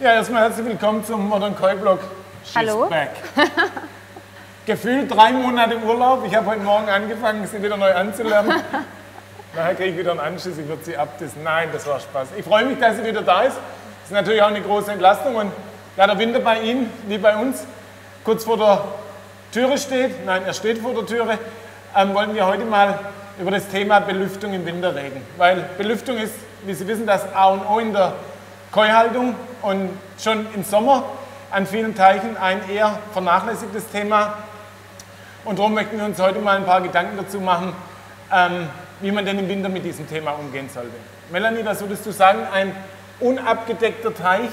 Ja, erstmal herzlich willkommen zum Modern Koi Blog. She's Hallo. Back. Gefühlt drei Monate Urlaub. Ich habe heute Morgen angefangen, sie wieder neu anzulernen. Nachher kriege ich wieder einen Anschluss, ich würde sie abdissen. Nein, das war Spaß. Ich freue mich, dass sie wieder da ist. Das ist natürlich auch eine große Entlastung. Und da der Winter bei Ihnen, wie bei uns, kurz vor der Türe steht, nein, er steht vor der Türe, ähm, wollen wir heute mal über das Thema Belüftung im Winter reden. Weil Belüftung ist, wie Sie wissen, das A und O in der Keuhaltung und schon im Sommer an vielen Teichen ein eher vernachlässigtes Thema. Und darum möchten wir uns heute mal ein paar Gedanken dazu machen, ähm, wie man denn im Winter mit diesem Thema umgehen sollte. Melanie, was würdest du sagen? Ein unabgedeckter Teich,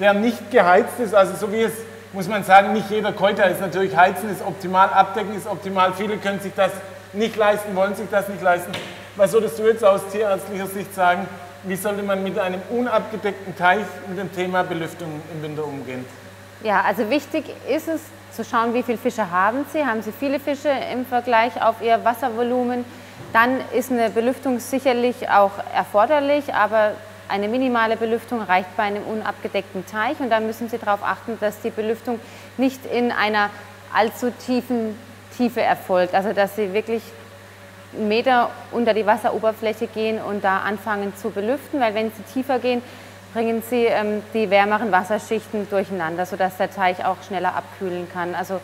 der nicht geheizt ist, also so wie es, muss man sagen, nicht jeder Keuter ist natürlich heizen, ist optimal, abdecken ist optimal. Viele können sich das nicht leisten, wollen sich das nicht leisten. Was würdest du jetzt aus tierärztlicher Sicht sagen? Wie sollte man mit einem unabgedeckten Teich mit dem Thema Belüftung im Winter umgehen? Ja, also wichtig ist es zu schauen, wie viele Fische haben Sie. Haben Sie viele Fische im Vergleich auf Ihr Wasservolumen? Dann ist eine Belüftung sicherlich auch erforderlich, aber eine minimale Belüftung reicht bei einem unabgedeckten Teich und da müssen Sie darauf achten, dass die Belüftung nicht in einer allzu tiefen Tiefe erfolgt, also dass Sie wirklich Meter unter die Wasseroberfläche gehen und da anfangen zu belüften, weil wenn Sie tiefer gehen, bringen Sie ähm, die wärmeren Wasserschichten durcheinander, sodass der Teich auch schneller abkühlen kann. Also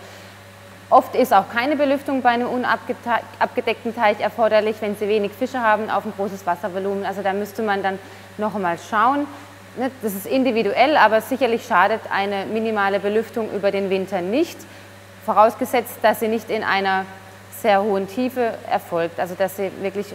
oft ist auch keine Belüftung bei einem unabgedeckten Teich erforderlich, wenn Sie wenig Fische haben auf ein großes Wasservolumen. Also da müsste man dann noch einmal schauen. Ne, das ist individuell, aber sicherlich schadet eine minimale Belüftung über den Winter nicht, vorausgesetzt, dass sie nicht in einer sehr hohen Tiefe erfolgt, also dass sie wirklich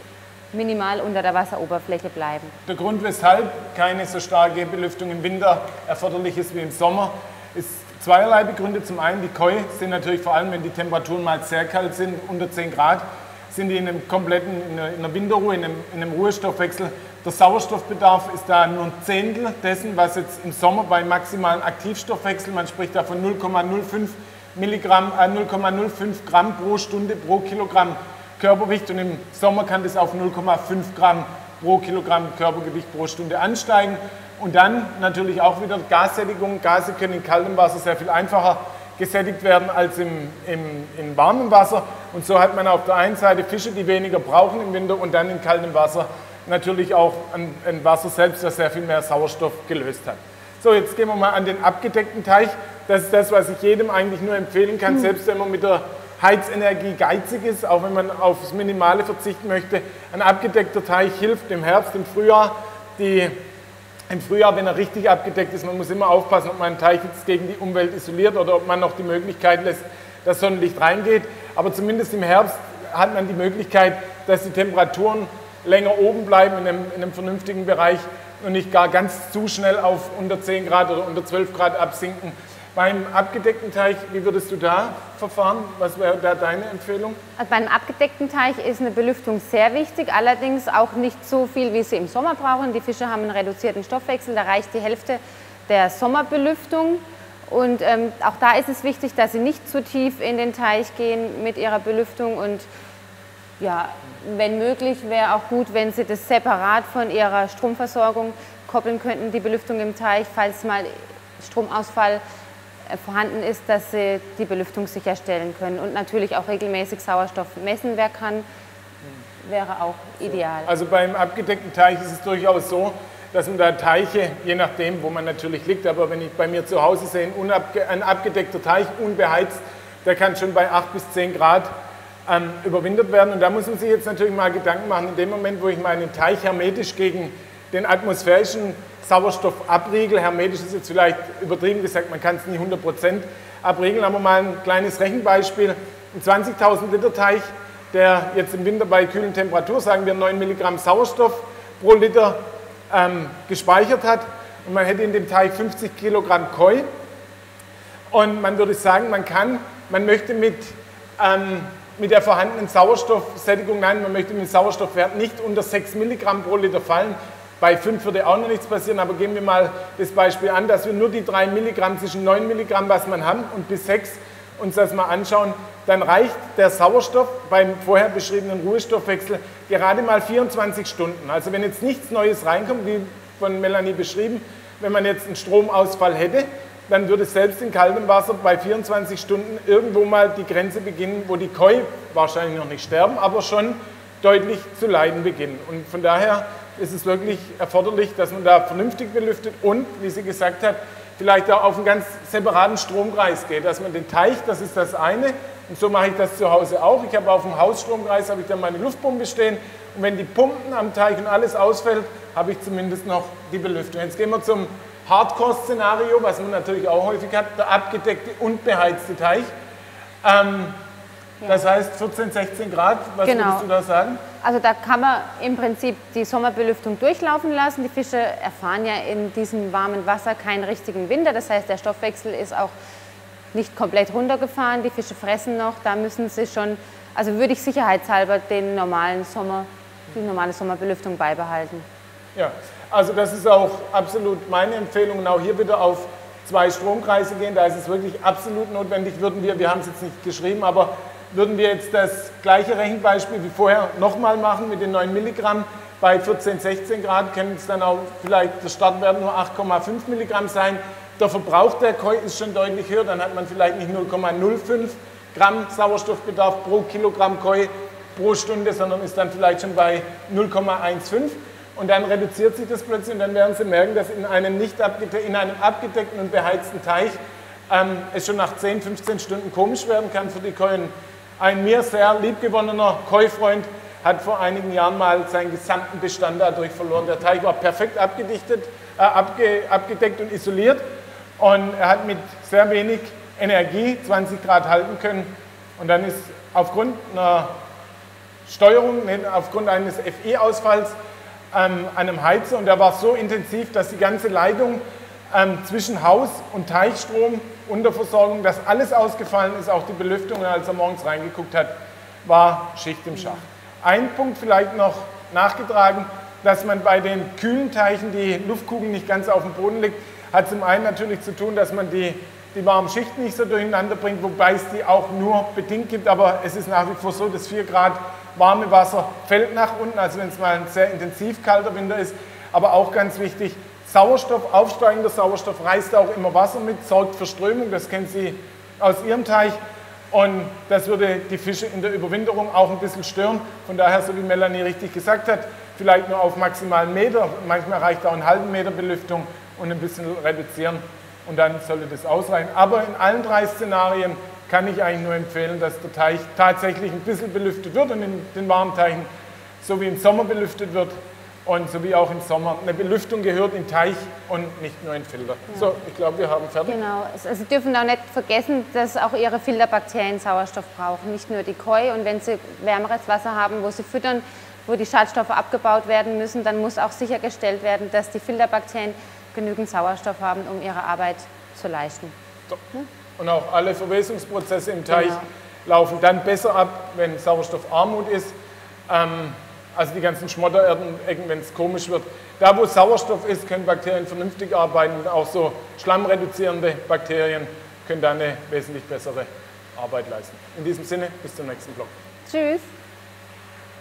minimal unter der Wasseroberfläche bleiben. Der Grund, weshalb keine so starke Belüftung im Winter erforderlich ist wie im Sommer, ist zweierlei Begründe. Zum einen, die Koi sind natürlich vor allem, wenn die Temperaturen mal sehr kalt sind, unter 10 Grad, sind die in einem kompletten, in einer, Winterruhe, in einem, in einem Ruhestoffwechsel. Der Sauerstoffbedarf ist da nur ein Zehntel dessen, was jetzt im Sommer beim maximalen Aktivstoffwechsel, man spricht da von 0,05 Milligramm, äh, 0,05 Gramm pro Stunde pro Kilogramm Körpergewicht und im Sommer kann das auf 0,5 Gramm pro Kilogramm Körpergewicht pro Stunde ansteigen. Und dann natürlich auch wieder Gassättigung. Gase können in kaltem Wasser sehr viel einfacher gesättigt werden als im, im, in warmem Wasser. Und so hat man auf der einen Seite Fische, die weniger brauchen im Winter und dann in kaltem Wasser natürlich auch ein, ein Wasser selbst, das sehr viel mehr Sauerstoff gelöst hat. So, jetzt gehen wir mal an den abgedeckten Teich. Das ist das, was ich jedem eigentlich nur empfehlen kann, mhm. selbst wenn man mit der Heizenergie geizig ist, auch wenn man aufs Minimale verzichten möchte. Ein abgedeckter Teich hilft im Herbst, im Frühjahr. Die, Im Frühjahr, wenn er richtig abgedeckt ist, man muss immer aufpassen, ob man einen Teich jetzt gegen die Umwelt isoliert oder ob man noch die Möglichkeit lässt, dass Sonnenlicht reingeht. Aber zumindest im Herbst hat man die Möglichkeit, dass die Temperaturen länger oben bleiben in einem, in einem vernünftigen Bereich und nicht gar ganz zu schnell auf unter 10 Grad oder unter 12 Grad absinken. Beim abgedeckten Teich, wie würdest du da verfahren? Was wäre da deine Empfehlung? Also beim abgedeckten Teich ist eine Belüftung sehr wichtig, allerdings auch nicht so viel, wie sie im Sommer brauchen. Die Fische haben einen reduzierten Stoffwechsel, da reicht die Hälfte der Sommerbelüftung. Und ähm, auch da ist es wichtig, dass sie nicht zu tief in den Teich gehen mit ihrer Belüftung. Und ja, wenn möglich, wäre auch gut, wenn sie das separat von ihrer Stromversorgung koppeln könnten, die Belüftung im Teich, falls mal Stromausfall vorhanden ist, dass sie die Belüftung sicherstellen können und natürlich auch regelmäßig Sauerstoff messen, wer kann, wäre auch ideal. Also beim abgedeckten Teich ist es durchaus so, dass man da Teiche, je nachdem, wo man natürlich liegt, aber wenn ich bei mir zu Hause sehe, ein, abgedeckter Teich, unbeheizt, der kann schon bei 8 bis 10 Grad ähm, überwintert werden. Und da muss man sich jetzt natürlich mal Gedanken machen, in dem Moment, wo ich meinen Teich hermetisch gegen den atmosphärischen Sauerstoffabriegel. Hermetisch ist jetzt vielleicht übertrieben gesagt, man kann es nicht 100% abriegeln, aber mal ein kleines Rechenbeispiel. Ein 20.000 Liter Teich, der jetzt im Winter bei kühlen Temperaturen, sagen wir 9 Milligramm Sauerstoff pro Liter ähm, gespeichert hat und man hätte in dem Teich 50 Kilogramm Koi und man würde sagen, man kann, man möchte mit, ähm, mit der vorhandenen Sauerstoffsättigung, nein, man möchte mit dem Sauerstoffwert nicht unter 6 Milligramm pro Liter fallen, bei 5 würde auch noch nichts passieren, aber gehen wir mal das Beispiel an, dass wir nur die 3 Milligramm zwischen 9 Milligramm, was man haben, und bis 6 uns das mal anschauen, dann reicht der Sauerstoff beim vorher beschriebenen Ruhestoffwechsel gerade mal 24 Stunden. Also wenn jetzt nichts Neues reinkommt, wie von Melanie beschrieben, wenn man jetzt einen Stromausfall hätte, dann würde selbst in kaltem Wasser bei 24 Stunden irgendwo mal die Grenze beginnen, wo die Koi wahrscheinlich noch nicht sterben, aber schon deutlich zu leiden beginnen. Und von daher ist es wirklich erforderlich, dass man da vernünftig belüftet und, wie sie gesagt hat, vielleicht auch auf einen ganz separaten Stromkreis geht, dass man den Teich, das ist das eine, und so mache ich das zu Hause auch. Ich habe auf dem Hausstromkreis habe ich dann meine Luftpumpe stehen und wenn die Pumpen am Teich und alles ausfällt, habe ich zumindest noch die Belüftung. Jetzt gehen wir zum Hardcore-Szenario, was man natürlich auch häufig hat, der abgedeckte und beheizte Teich. Ähm, ja. Das heißt 14, 16 Grad, was genau. würdest du da sagen? Also da kann man im Prinzip die Sommerbelüftung durchlaufen lassen. Die Fische erfahren ja in diesem warmen Wasser keinen richtigen Winter. Das heißt, der Stoffwechsel ist auch nicht komplett runtergefahren. Die Fische fressen noch. Da müssen sie schon, also würde ich sicherheitshalber den normalen Sommer, die normale Sommerbelüftung beibehalten. Ja, also das ist auch absolut meine Empfehlung. Und auch hier bitte auf zwei Stromkreise gehen. Da ist es wirklich absolut notwendig. Würden wir, wir haben es jetzt nicht geschrieben, aber würden wir jetzt das gleiche Rechenbeispiel wie vorher nochmal machen mit den 9 Milligramm bei 14, 16 Grad, können es dann auch vielleicht der Startwert nur 8,5 Milligramm sein. Der Verbrauch der Koi ist schon deutlich höher, dann hat man vielleicht nicht 0,05 Gramm Sauerstoffbedarf pro Kilogramm Koi pro Stunde, sondern ist dann vielleicht schon bei 0,15 und dann reduziert sich das plötzlich und dann werden Sie merken, dass in einem, nicht abgedeckten, in einem abgedeckten und beheizten Teich ähm, es schon nach 10, 15 Stunden komisch werden kann für die Koien. Ein mir sehr liebgewonnener Koi-Freund hat vor einigen Jahren mal seinen gesamten Bestand dadurch verloren. Der Teich war perfekt abgedichtet, äh, abge, abgedeckt und isoliert und er hat mit sehr wenig Energie 20 Grad halten können und dann ist aufgrund einer Steuerung, aufgrund eines FE-Ausfalls ähm, einem Heizer und der war so intensiv, dass die ganze Leitung ähm, zwischen Haus und Teichstrom, Unterversorgung, dass alles ausgefallen ist, auch die Belüftung. Als er morgens reingeguckt hat, war Schicht im Schacht. Ein Punkt vielleicht noch nachgetragen, dass man bei den kühlen Teichen die Luftkugel nicht ganz auf dem Boden liegt, hat zum einen natürlich zu tun, dass man die, die warmen Schichten nicht so durcheinander bringt, wobei es die auch nur bedingt gibt, aber es ist nach wie vor so, dass 4 Grad warme Wasser fällt nach unten, also wenn es mal ein sehr intensiv kalter Winter ist. Aber auch ganz wichtig, Sauerstoff, aufsteigender Sauerstoff reißt auch immer Wasser mit, sorgt für Strömung, das kennen Sie aus Ihrem Teich. Und das würde die Fische in der Überwinterung auch ein bisschen stören. Von daher, so wie Melanie richtig gesagt hat, vielleicht nur auf maximalen Meter, manchmal reicht auch einen halben Meter Belüftung und ein bisschen reduzieren und dann sollte das ausreichen. Aber in allen drei Szenarien kann ich eigentlich nur empfehlen, dass der Teich tatsächlich ein bisschen belüftet wird und in den warmen Teichen so wie im Sommer belüftet wird und so wie auch im Sommer. Eine Belüftung gehört in Teich und nicht nur in Filter. Ja. So, ich glaube, wir haben fertig. Genau. Also Sie dürfen auch nicht vergessen, dass auch Ihre Filterbakterien Sauerstoff brauchen, nicht nur die Koi. Und wenn Sie wärmeres Wasser haben, wo Sie füttern, wo die Schadstoffe abgebaut werden müssen, dann muss auch sichergestellt werden, dass die Filterbakterien genügend Sauerstoff haben, um ihre Arbeit zu leisten. So. Hm? und auch alle Verwesungsprozesse im Teich genau. laufen dann besser ab, wenn Sauerstoffarmut ist. Ähm, also die ganzen Schmotterecken, wenn es komisch wird. Da, wo Sauerstoff ist, können Bakterien vernünftig arbeiten. Auch so schlammreduzierende Bakterien können da eine wesentlich bessere Arbeit leisten. In diesem Sinne, bis zum nächsten Blog. Tschüss.